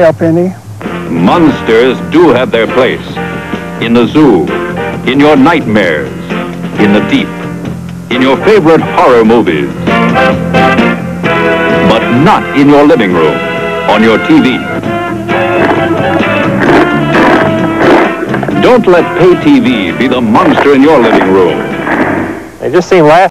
help any. Monsters do have their place. In the zoo, in your nightmares, in the deep, in your favorite horror movies. But not in your living room, on your TV. Don't let pay TV be the monster in your living room. They just seem last.